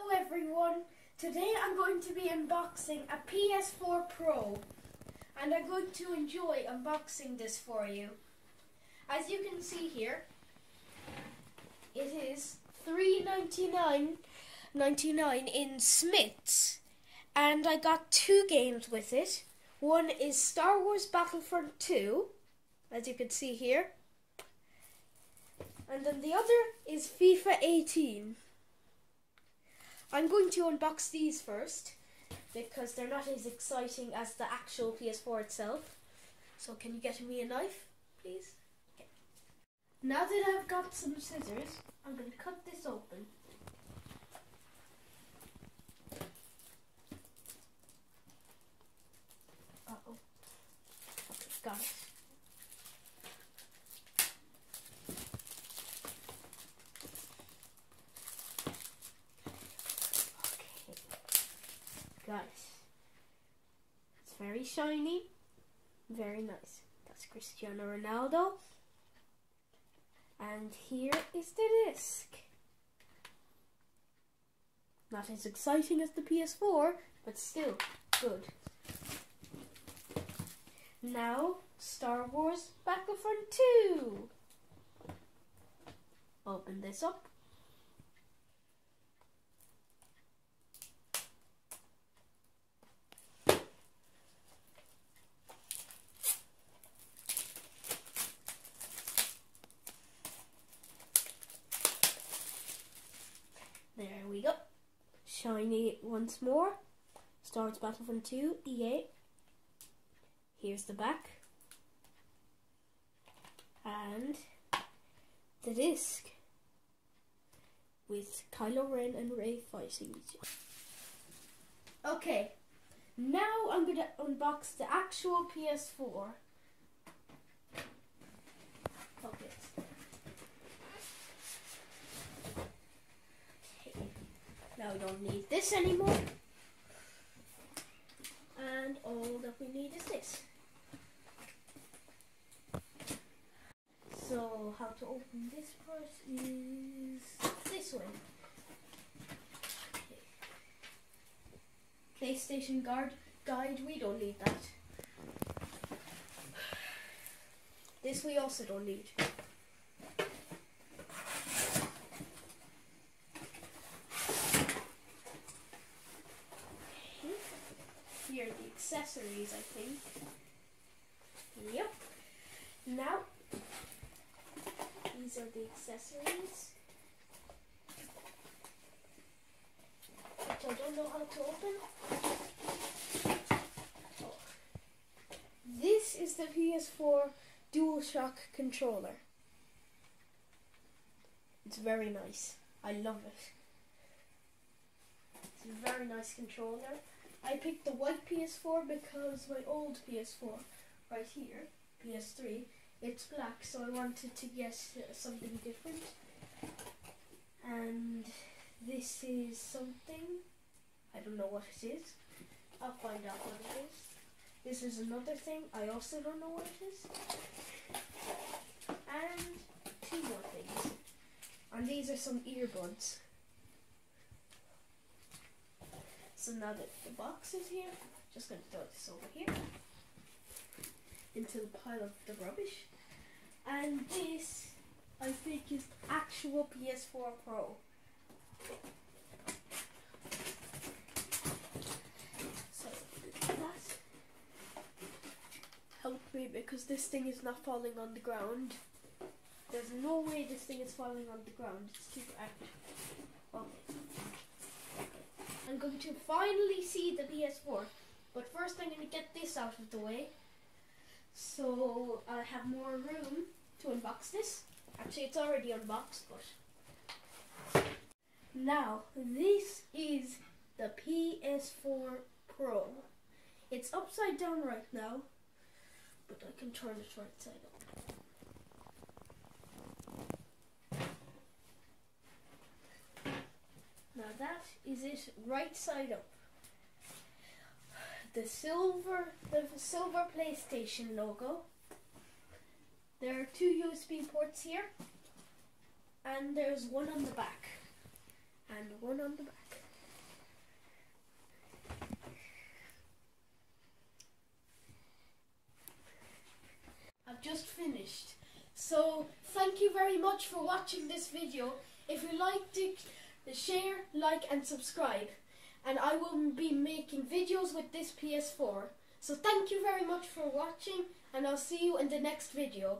Hello everyone. Today I'm going to be unboxing a PS4 Pro and I'm going to enjoy unboxing this for you. As you can see here, it is $3.99 in Smyths and I got two games with it. One is Star Wars Battlefront 2, as you can see here, and then the other is FIFA 18. I'm going to unbox these first because they're not as exciting as the actual PS4 itself. So can you get me a knife, please? Okay. Now that I've got some scissors, I'm going to cut this open. Uh-oh. Okay, got it. Guys, it's very shiny, very nice. That's Cristiano Ronaldo. And here is the disc. Not as exciting as the PS4, but still good. Now, Star Wars Battlefront 2. Open this up. There we go. Shiny once more. Star Wars Battlefront 2, EA. Here's the back. And the disc with Kylo Ren and Rey fighting each other. Okay, now I'm gonna unbox the actual PS4. Okay. Now we don't need this anymore. And all that we need is this. So how to open this part is this way. PlayStation guard guide, we don't need that. This we also don't need. Here are the accessories, I think. Yep. Now, these are the accessories. Which I don't know how to open. This is the PS4 DualShock controller. It's very nice. I love it. It's a very nice controller. I picked the white PS4 because my old PS4, right here, PS3, it's black, so I wanted to get uh, something different. And this is something, I don't know what it is. I'll find out what it is. This is another thing, I also don't know what it is. And two more things. And these are some earbuds. So now that the box is here, just going to throw this over here into the pile of the rubbish. And this, I think, is actual PS4 Pro. So that helped me because this thing is not falling on the ground. There's no way this thing is falling on the ground. It's too active. Okay. I'm going to finally see the PS4. But first I'm going to get this out of the way. So I have more room to unbox this. Actually it's already unboxed but... Now this is the PS4 Pro. It's upside down right now. But I can turn it right side up. Now that is it right side up. The silver the silver PlayStation logo. There are two USB ports here and there's one on the back and one on the back. I've just finished. So thank you very much for watching this video. If you liked it, share, like and subscribe. And I will be making videos with this PS4. So thank you very much for watching and I'll see you in the next video.